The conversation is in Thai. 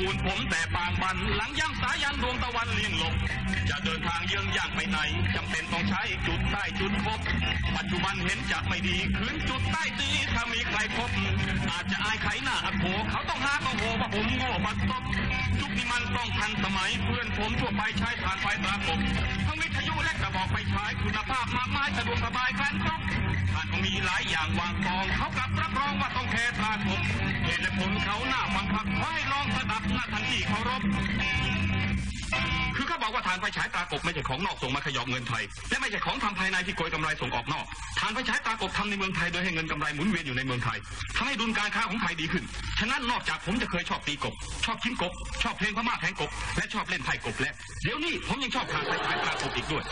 กูลผมแต่ปางบัน หลังย่างสายันดวงตะวันเลี่ยงหลบจะเดินทางเยื้องย่างไปไหนจำเป็นต้องใช้จุดใต้จุดพบ ปัจจุบันเห็นจะไม่ดีคืนจุดใต้ตีถ้ามีใครพบ อาจจะอายไขหน้าอักโขเขาต้องหาก็โหว่าผมโง่บัดซบยุคนี้มันต้องทันสมัยเพื่อนผมทั่วไปใช้ทานไฟตรากบทั้งวิทยุและกระบอกไฟฉายคุณภาพมากมายสะดวกสบายกันครบท่านมีหลายอย่างวางกองเขากลับรับรองว่าต้องแค่ตากบเห ตุและผลเขาหน้าฟังคักขอให้ลองสดับหน้าทันที่เคารพ คือเขาบอกว่าทานไฟฉายตากบไม่ใช่ของนอกส่งมาขยอบเงินไทย และไม่ใช่ของทำภายในที่โกยกำไรส่งออกนอกทานไฟฉายตากบทำในเมืองไทยโดยให้เงินกำไรหมุนเวียนอยู่ในเมืองไทยทำให้ดุลการค้าของไทยดีขึ้น ฉะนั้นนอกจากผมจะเคยชอบตีกบ ชอบกินกบ ชอบเพลงพม่าแทงกบ และชอบเล่นไพ่กบแล้ว เดี๋ยวนี้ผมยังชอบทานไฟฉายตากบอีกด้วย